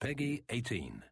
PEGI 18.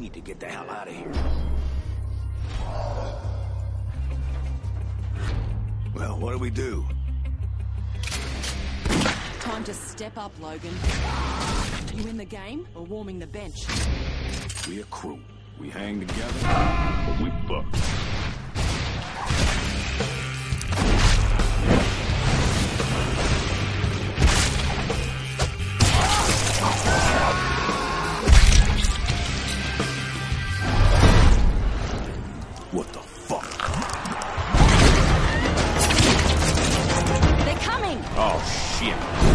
Need to get the hell out of here. Well, what do we do? Time to step up, Logan. You in the game or warming the bench? We a crew. We hang together, but we fuck. siempre.